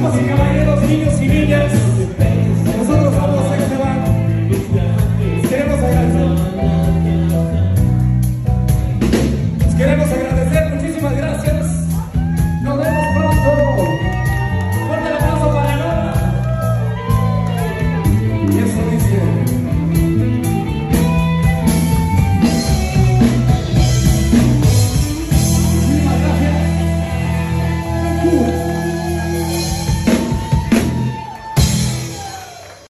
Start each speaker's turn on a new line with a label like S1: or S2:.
S1: Música